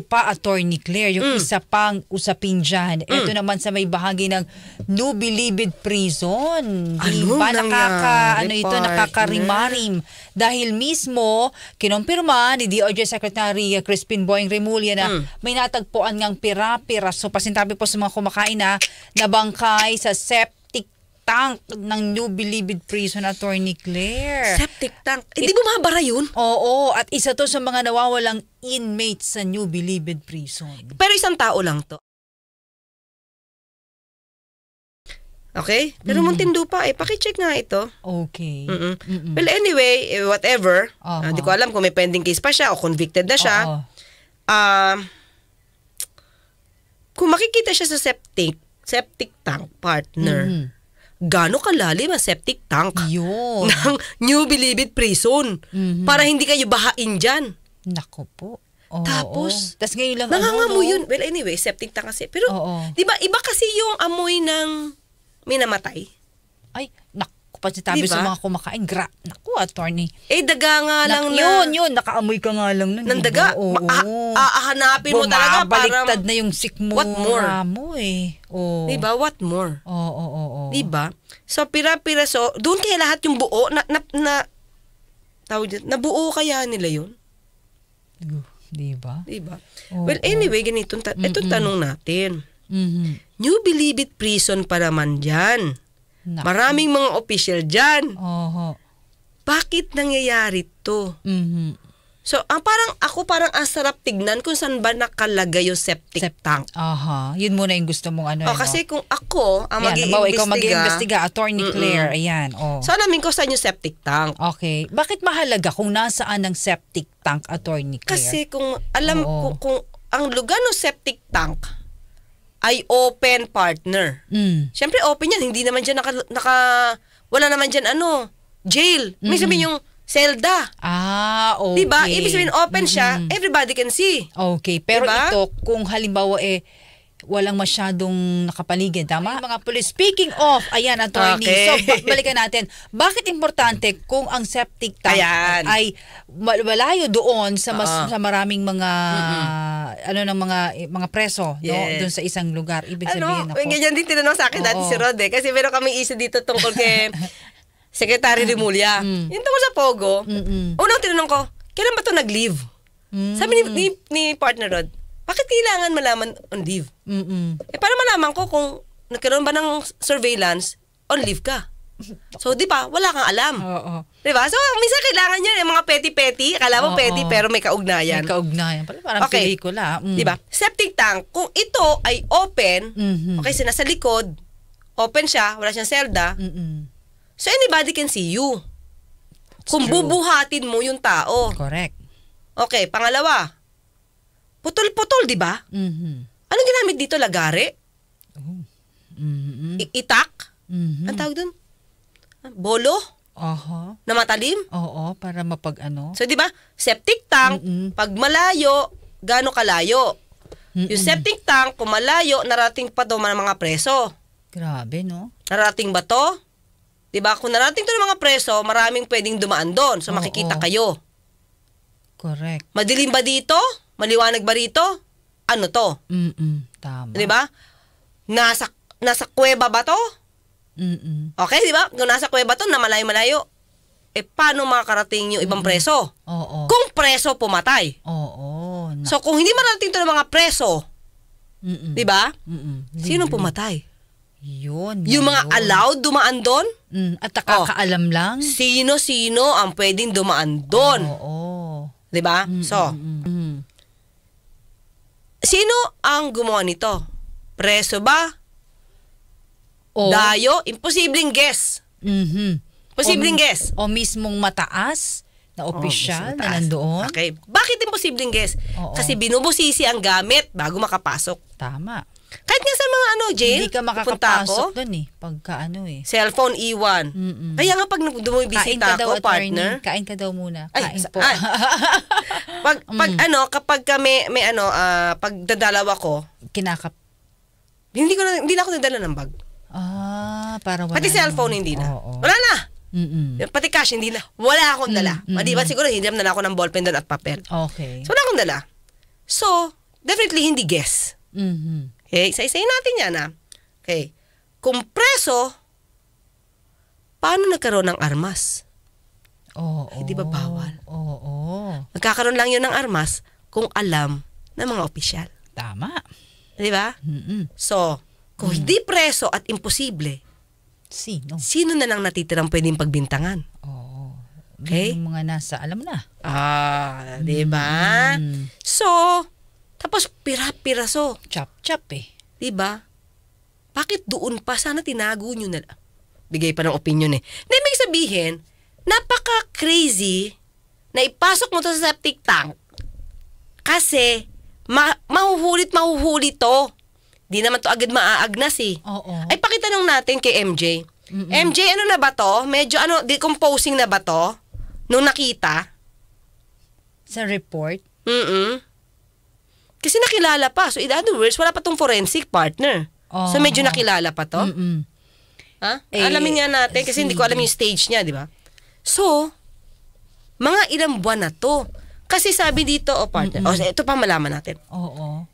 ito pa, Attorney Claire, yung Mm. isa pang usapin dyan. Ito naman sa may bahagi ng New Bilibid Prison. Di Anong ba? Nakaka, nangyari, ano ito, nakakarimarim. Dahil mismo, kinumpirma ni DOJ Secretary Crispin Boying Remulla na Mm. may natagpuan ngang pira-pira. So, pasintabi po sa mga kumakain na nabangkay sa septic tank ng New Bilibid Prison, Attorney Claire. Septic tank. Eh, di bumabara yun? Oo, at isa to sa mga nawawalang inmates sa New Bilibid Prison. Pero isang tao lang to. Okay? Pero Mhm. muntindo pa eh. Pakicheck nga ito. Okay. Mm-mm. Mm-mm. Well, anyway, eh, whatever. Aha. Ah, Di ko alam kung may pending case pa siya o convicted na siya. Oo. Ah, kung makikita siya sa septic, septic tank partner, Mhm. Gaano kalalim ang septic tank Yun. ng New Bilibid Prison Mhm. para hindi kayo bahain dyan. Nako po. Oo. Tapos, Tapos ngayon lang Nangangamoy ano, yun. Well, anyway, septic tank kasi. Pero, Oo. di ba, iba kasi yung amoy ng may namatay. Ay, naku, pansitabi Diba? sa mga kumakain. Gra, naku, attorney. Eh, daga nga Nak- lang na. yun, yun, nakaamoy ka nga lang nun. Ng di daga. Oo. Ma- ah- ahanapin mo talaga Bumabaliktad para... na yung sikmura What more? mo eh. Oo. Di ba? What more? Oo, oo, oo. Di ba? So, pira-pira. So, doon kaya lahat yung buo na, na, na tawag dyan, nabuo kaya nila yun? Di ba? Di ba? Oo. Well, anyway, ganito, ta- itong tanong natin. Mhm. New Bilibid Prison pa naman dyan. Naku. Maraming mga official dyan. Oho. Bakit nangyayari to? Mhm. So, ang parang ako parang ang sarap tignan kung saan ba nakalagay yung septic Sep- tank. Aha. Yun muna yung gusto mong ano. O, eh, no? kasi kung ako ang halimbawa, ikaw mag-iimbestiga, mag-iimbestiga, Attorney Claire, ayan, oh. so alamin ko saan yung septic tank. Okay. Bakit mahalaga kung nasaan ang septic tank, Attorney Claire? Kasi kung alam ko kung ang lugar ng septic tank ay open partner. Mm. Siyempre open yan, hindi naman dyan naka, naka wala naman dyan ano, jail. May sabihin yung selda. Ah, okay. Diba? Ibig sabihin open siya, Mm-mm. everybody can see. Okay. Pero Diba? ito, kung halimbawa eh, walang masyadong nakapaligid, tama? Ay, mga police. Speaking of, ayan, attorney. Okay. So, ba- balikan natin. Bakit importante kung ang septic tank Ayan. ay mal- malayo doon sa mas, Oo. sa maraming mga ano ng mga mga preso no Yes. doon sa isang lugar ibig Ano, sabihin ako ganyan din tinanong sa akin dati Oo. si Rod eh. Kasi meron kami isa dito tungkol kay Secretary Remulla. Mm. Yung tungkol sa Pogo, Mm-mm. unang tinanong ko, kailan ba ito nag-leave? Mm. Sabi ni, ni, ni partner Rod, bakit kailangan malaman on leave? Mm-mm. Eh, para malaman ko kung nagkaroon ba ng surveillance, on leave ka. So, di ba, wala kang alam. Oo. Di ba? So, minsan kailangan yan, yung mga petty-petty. Akala mo Oo. petty, pero may kaugnayan. May kaugnayan. Parang, parang Okay. pelikula. Mm. Di ba? Septic tank, kung ito ay open, Mhm. okay, so nasa likod, open siya, wala siyang selda, Mm-mm. So anybody can see you. Kung true. bubuhatin mo yung tao. Correct. Okay, pangalawa, putol-putol, di ba? Mhm. Anong ginamit dito? Lagare? Mhm. I- itak? Mhm. Ang tawag dun? Bolo? Aha. Na matalim? Oo, para mapag ano. So, di ba? Septic tank, Mm-mm. pag malayo, gaano kalayo? Yung Mm-mm. septic tank, kung malayo, narating pa ng mga preso. Grabe, no? Narating ba to? 'Di ba? Kung narating to ng mga preso, maraming pwedeng dumaan doon. So Oo. makikita kayo. Correct. Madilim ba dito? Maliwanag ba rito? Ano to? Mm-mm. Tama. 'Di ba? Nasa nasa kuweba ba to? Mm-mm. Okay, 'di ba? Kung nasa kuweba to na malayo-malayo, eh paano makakarating yung ibang preso? Oo. Kung preso pumatay. Oo. Na- So kung hindi marating to ng mga preso, Mm-mm. 'di ba? Mm-mm. Sinong pumatay? Yun. Yung mga yun. allowed dumaan doon? Mm, at nakakaalam lang. Sino-sino ang pwedeng dumaan doon? Oo. 'Di ba? So, Mm-mm. Sino ang gumawa nito? Preso ba? O, Dayo? Imposibleng guess. Mhm. Posibleng O- guess. O mismong mataas na opisyal Oh, na nandoon. Okay. Bakit imposibleng guess? Oo. Kasi binubusisi ang gamit bago makapasok. Tama. Kahit nga sa mga ano, jail, Hindi ka makakapasok ako, doon eh. Pagka ano eh. cellphone iwan. Mm-mm. Kaya nga pag dumibisita ka daw, ako, attorney. partner, Kain ka daw muna. Ay, Kain sa- po. ay. pag, pag Mm. ano, kapag kami, may ano, ah, pag dadalaw ako, Kinakap. hindi ko na, hindi na ako nadala ng bag. Ah, para wala Pati na. cellphone, hindi na. Oo. Wala na. Mm-mm. Pati cash, hindi na. Wala akong dala. Mm, mm, Maliban siguro, hindi na ako ng ballpen doon at papel. Okay. So, wala akong dala. So, definitely hindi guess. Mhm. Okay? Isa-isayin natin yan, ha? Okay. Kung preso, paano nagkaroon ng armas? Oo. Eh, di ba bawal? Oo. Magkakaroon lang yun ng armas kung alam ng mga opisyal. Tama. Di ba? Mhm. So, kung hindi preso at imposible, Sino? sino na lang natitirang pwedeng pagbintangan? Oo. Okay? Yung mga nasa, alam na. Ah, di ba? Mm. So, tapos pira-piraso, Chop-chop eh. di ba? Bakit doon pa? Sana tinago nyo na. Bigay pa ng opinion eh. Na may sabihin, napaka-crazy na ipasok mo to sa septic tank kasi ma- mahuhulit mahuhuli to. Di naman to agad maaagnas eh. Oo. Ay pakitanong natin kay MJ. MJ, ano na ba to? Medyo ano, decomposing na ba to? Nung nakita? Sa report, Mm Kasi nakilala pa. So in other words, wala pa tong forensic partner. So Oo. medyo nakilala pa to. Mm-mm. Ha? Eh, Alamin nga natin kasi hindi ko alam yung stage niya, di ba? So, mga ilang buwan na to. Kasi sabi dito, o partner, o ito pa malaman natin. Oo.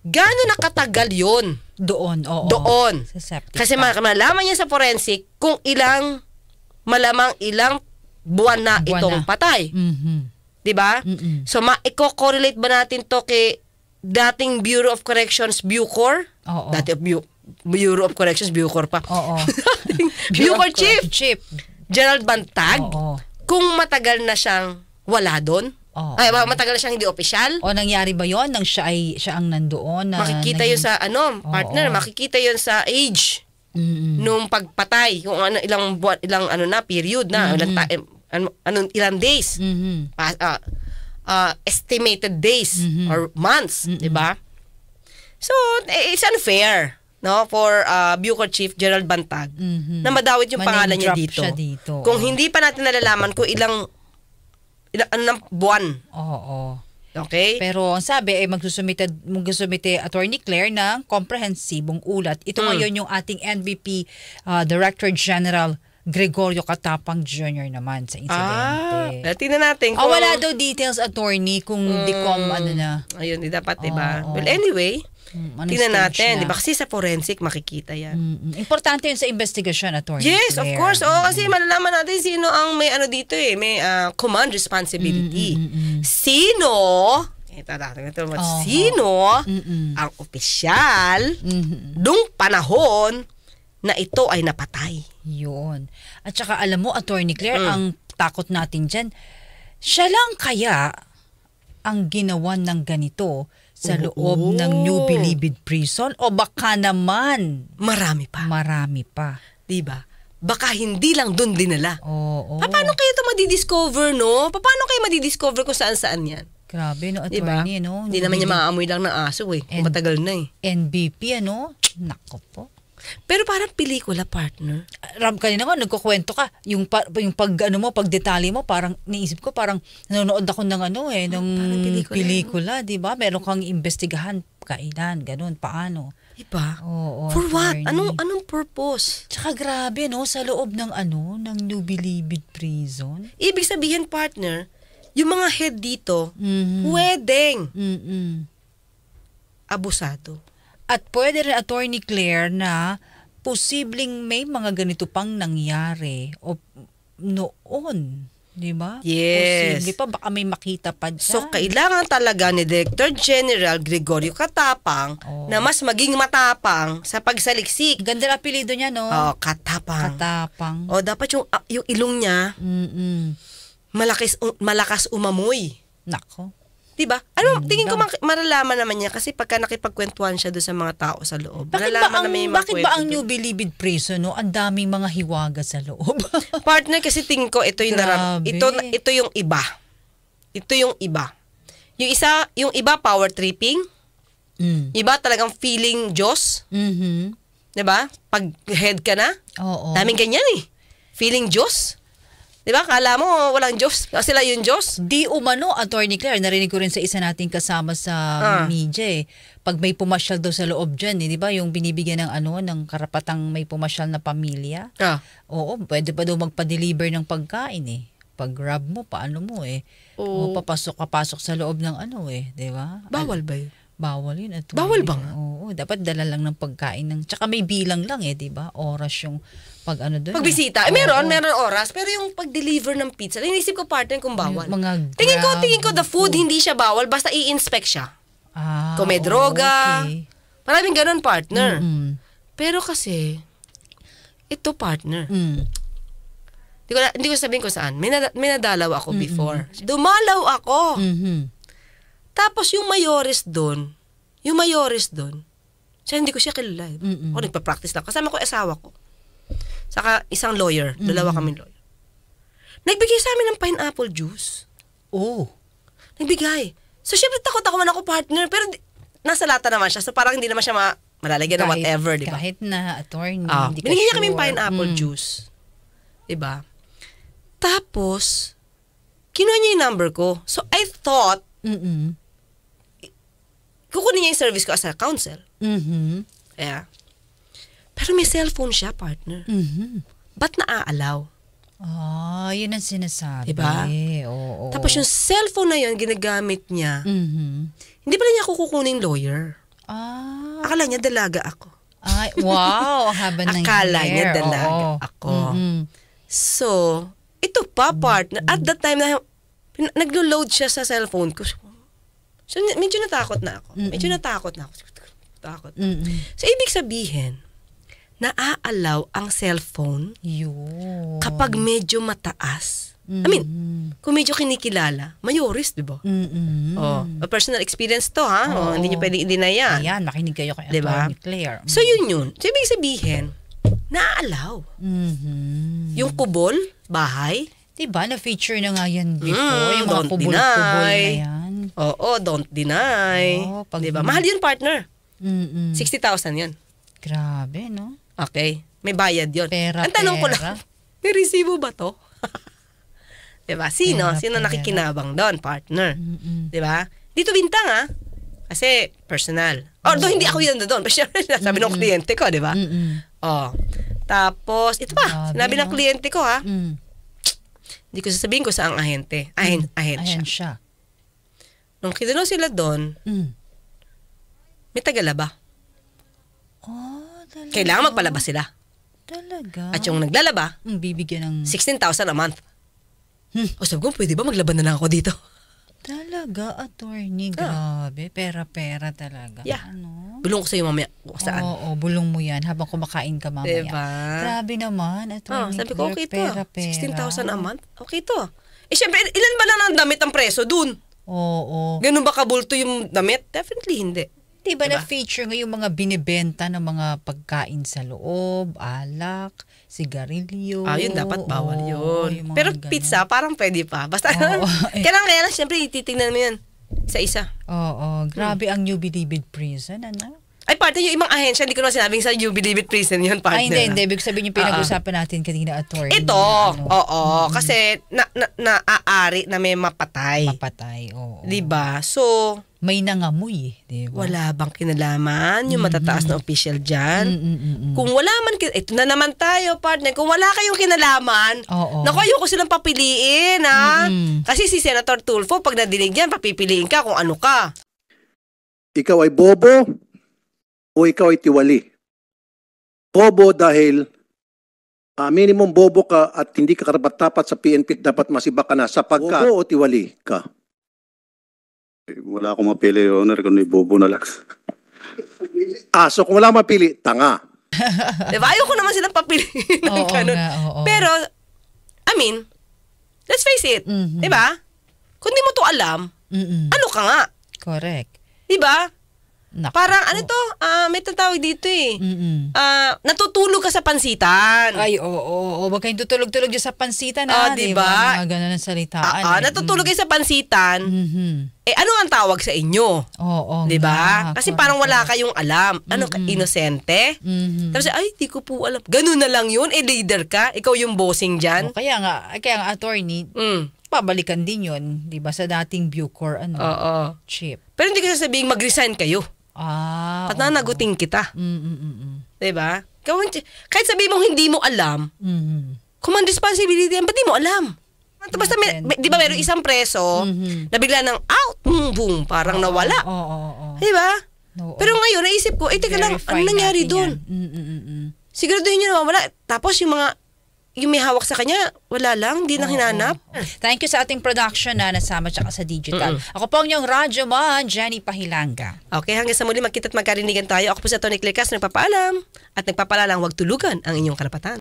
Gaano nakatagal yon Doon, oo. doon? Sa septic Kasi ma- malaman niya sa forensic kung ilang, malamang ilang buwan na Buwan itong na. patay. Mhm. Di ba? Mm-mm. So, ma-correlate ba natin to kay dating Bureau of Corrections, Bucor? Oo. Dati Bu- Bureau of Corrections, Bucor pa. Oo. Bucor Chief, Chief. Gerald Bantag. Oo. Kung matagal na siyang wala doon, Oo. ay, matagal na siyang hindi opisyal, O nangyari ba yon nang siya ay siya ang nandoon na makikita yun sa ano, partner, Oo. makikita yun sa age Mm-mm. nung pagpatay, kung ano ilang buwan, ilang ano na period na, ilang ta- ano, ano, ilang days. Mhm. pa- ah, ah, estimated days Mhm. or months, 'di ba? So, eh, it's unfair, no, for uh, Bucor Chief Gerald Bantag Mhm. na madawit yung pangalan niya dito. siya dito. Kung hindi pa natin nalalaman kung ilang ilang ano ng buwan, Oo. okay? Pero ang sabi ay magsusumite, magsusumite Attorney Claire ng komprehensibong ulat. Ito Mm. ngayon yung ating NBP uh, Director General Gregorio Katapang Jr. naman sa ah, insidente. tingnan natin Ah, kung wala daw details attorney kung di com ano na. Ayun, di dapat, 'di ba? Oo. Well, anyway, Mm, tingnan natin, na. 'di ba? Kasi sa forensic makikita 'yan. Mm, Importante yun sa investigation, attorney. Yes, of Claire. course. Oo, kasi malalaman natin sino ang may ano dito eh, may ah, command responsibility. Mm, Sino? Ito natin ito. Oo. Sino Mm-mm. ang opisyal Mhm. nung panahon na ito ay napatay? Yun. At saka alam mo, Attorney Claire, Mm. ang takot natin dyan, siya lang kaya ang ginawa ng ganito sa Oo. loob ng New Bilibid Prison? O baka naman Marami pa. marami pa? 'Di ba? Baka hindi lang doon dinala. Oo. Pa- Paano kayo ito madidiscover, no? Pa- Paano kayo madidiscover kung saan-saan yan? Grabe, no, Di ba? Attorney, no? Hindi naman niya maamoy lang ng aso eh. And- matagal na eh. NBP, ano? Nako po. Pero parang pelikula, partner. Ram, kanina nga, nagkukwento ka. Yung, pa, yung pag, ano mo, pag detalye mo, parang, naisip ko, parang nanonood ako ng ano eh, ng parang pelikula, pelikula, di ba? Meron kang imbestigahan, kailan, ganun, paano. Diba? Oo. For what? attorney. Anong anong purpose? Tsaka grabe, no? Sa loob ng ano, ng New Bilibid Prison. Ibig sabihin, partner, yung mga head dito, Mhm. pwedeng Mm-mm. abusado. At pwede rin, Attorney Claire, na posibleng may mga ganito pang nangyari o noon. Di ba? Yes. Posible pa, baka may makita pa dyan. So, kailangan talaga ni Director General Gregorio Katapang Oo. na mas maging matapang sa pagsaliksik. Ganda na apelido niya, no? Oh, katapang. Katapang. O, dapat yung, ah, yung ilong niya Mm-mm. malakas, malakas umamoy. Nako. Diba? Ano, Mm, tingin ko daw. mak- maralaman naman niya kasi pagka nakipagkwentuhan siya doon sa mga tao sa loob. Bakit ba malalaman ang, mga bakit ba kwento ang doon. New Bilibid Prison, no? Ang daming mga hiwaga sa loob. Partner kasi tingin ko ito yung naram, Grabe. ito ito yung iba. Ito yung iba. Yung isa, yung iba power tripping, mm. iba talagang feeling Diyos, Mhm. 'di ba? Pag head ka na, Oo. daming ganyan eh. Feeling Diyos. 'Di ba? Kala mo walang Diyos, sila yung Diyos. Di umano, Attorney Claire, narinig ko rin sa isa nating kasama sa Ah. media eh. Pag may pumasyal daw sa loob dyan, eh, di ba? Yung binibigyan ng ano, ng karapatang may pumasyal na pamilya. Ah. Oo, pwede pa daw magpa-deliver ng pagkain eh. Pag grab mo, paano mo eh. Oo. O papasok, papasok sa loob ng ano eh, di ba? Bawal ba 'yun? Bawal yun. At Bawal ba nga? Oo, dapat dala lang ng pagkain. ng Tsaka may bilang lang eh, di ba? Oras yung pag ano doon. Pagbisita. Eh, meron, meron oras. Pero yung pag-deliver ng pizza, inisip ko partner kung bawal. Yung mga tingin ko, tingin ko, the food, food. hindi siya bawal. Basta i-inspect siya. Ah, Kung may droga. okay. Maraming ganun, partner. Mm. Pero kasi, ito partner. Mm. Hindi ko, na- hindi ko sabihin kung saan. May, nada- may nadalaw ako before. Dumalaw ako. Mhm. Tapos yung mayores doon, yung mayores doon, siya hindi ko siya kilala. eh. Mm-mm. Ako nagpa-practice lang. Kasama ko asawa ko. Saka isang lawyer. Dalawa kami lawyer. Nagbigay sa amin ng pineapple juice. Oh. Nagbigay. So, syempre takot ako man ako partner. Pero di- nasa lata naman siya. So, parang hindi naman siya ma- malalagyan ng Kahit- whatever, di ba? Kahit na attorney, Ah, hindi ka binigyan niya sure. kami pineapple Mm. juice. Diba? Tapos, kinuha niya yung number ko. So, I thought, Mm-mm. Niya yung service ko as a counsel. Mhm. Yeah. Pero may cellphone siya, partner. Mhm. Ba't naaalaw? Ah, yun ang sinasabi. Diba? Oo. Tapos yung cellphone na yun, ginagamit niya. Mhm. Hindi pala niya ako kukunin lawyer. Ah. Akala niya dalaga ako. Ay, wow, haba ng Akala hair. niya dalaga Oo. ako. Mhm. So, ito pa, partner. At that time na naglo-load siya sa cellphone ko. So, medyo natakot na ako. Medyo natakot na ako. Takot. Mhm. So, ibig sabihin, naaalaw ang cellphone Yun. kapag medyo mataas. I mean, kung medyo kinikilala, mayoris, di ba? Mhm. Oh, personal experience to, ha? Oh, hindi niyo pwedeng i-deny yan. Ayan, makinig kayo kay Diba? Attorney Claire. So, yun yun. So, ibig sabihin, naaalaw. Mhm. Yung kubol, bahay, Diba, na-feature na nga yan before, Mm, yung mga kubol-kubol na yan. Oo, don't deny. Oo, pag- Di ba? Mahal yun, partner. Mm-mm. 60,000 yan. Grabe, no? Okay. May bayad yun. Pera, Ang tanong ko pera. lang, may resibo ba to? di ba? Sino? Pera, Sino pera. nakikinabang doon, partner? Mm-mm. Di ba? Dito bintang, ha? Kasi personal. Although hindi ako yun doon. Pero syempre, sabi ng kliyente ko, di ba? Mm-mm. Oh. Tapos, ito pa. Grabe, Sinabi ng no? kliyente ko, ha? Mm. Hindi ko sasabihin ko saang ahente. Ahen, ahensya. Ayan siya. Nung kinano sila doon, Mm. may tagalaba. Oh, talaga. Kailangan magpalabas sila. Talaga. At yung naglalaba, Mm, bibigyan ng... 16,000 a month. Hmm. O sabi ko, pwede ba maglaban na lang ako dito? Talaga, attorney. Grabe. Pera-pera talaga. Ah. Yeah. Ano? Bulong ko sa'yo mamaya saan. Oo, bulong mo yan habang kumakain ka mamaya. Diba? Grabe naman, Oh, attorney. sabi ko, okay to. Pera, pera. 16,000 a month? Okay to. Eh, syempre, ilan ba lang ang damit ang preso dun? Oo. Ganun ba kabulto yung damit? Definitely hindi. Di ba Diba? na-feature nga yung mga binibenta ng mga pagkain sa loob, alak, sigarilyo. Ah, yun dapat bawal Oo, yun. Pero ganun. pizza, parang pwede pa. Basta, Oo. kailangan kaya lang, syempre, titignan mo yan. Isa-isa. Oo, grabe ang New Bilibid Prison, ano? Ay, partner, yung ibang ahensya, hindi ko na sinabing sa You Believe It Prison yun, partner. Ay, hindi, ah. hindi. Ibig sabihin yung pinag-usapan natin kanina, attorney. Ito, ano, oo, kasi na, na, naaari na may mapatay. Mapatay, oo. 'Di ba? So, May nangamoy, eh, di ba? wala bang kinalaman yung matataas na official diyan? Mm-mm-mm. Kung wala man, ito na naman tayo, partner. Kung wala kayong kinalaman, Oo. naku, ayoko silang papiliin, ha? Mm-mm. Kasi si Senator Tulfo, pag nadinig yan, papipiliin ka kung ano ka. ikaw ay bobo o ikaw ay tiwali. Bobo dahil ah, minimum bobo ka at hindi ka karapat-dapat sa PNP dapat masiba ka na sapagkat bobo o tiwali ka. Eh, Wala akong mapili, Your Honor, kundi bobo na lang. Ah, so kung wala mapili, tanga. Diba? Ayoko naman silang papiliin ng Oo ganun. nga, oo. Pero, I mean, let's face it. Mhm. Diba? Kung di mo to alam, Mm-mm. ano ka nga? Correct. Diba? Naku. Parang ano to, ah, may tatawag dito eh. Mm-mm. Ah, natutulog ka sa pansitan. Ay, oo, oo, oo. Huwag kayong tutulog-tulog dyan sa pansitan, Ah, na, di ba? ba? Mga ganun ang salitaan. Ah, ah, eh. natutulog kayo sa pansitan. Mhm. Eh, ano ang tawag sa inyo? Oo, Di ba? Kasi parang wala kayong alam. Ano ka, Mm-mm. inosente? Mhm. Tapos, ay, di ko po alam. Ganun na lang yun. Eh, leader ka. Ikaw yung bossing dyan. kaya nga, kaya nga attorney, Mm. pabalikan din yun, di ba, sa dating Bucor, ano, Oo. chip. Pero hindi ko sasabihin mag-resign kayo. Ah, At oo. nanaguting kita. Mm, mm, mm, mm. 'Di ba? Gawin, kahit sabihin mo hindi mo alam, Mhm. command responsibility yan, ba't di mo alam? Basta may, may- di ba meron isang preso Mhm. na bigla ng out? boom, boom, parang nawala. Oo, oo, oo. Di ba? Pero ngayon, naisip ko, eh, teka lang, ano nangyari doon? Mm, mm, mm, mm. Siguraduhin nyo na wala. Tapos yung mga, yung may hawak sa kanya, wala lang, hindi na hinanap. Thank you sa ating production na nasama tsaka sa digital. Ako po ang inyong radyo man, Jenny Pahilanga. Okay, hanggang sa muli magkita at magkarinigan tayo. Ako po sa Tony Clecas, nagpapaalam at nagpapalalang huwag tulugan ang inyong karapatan.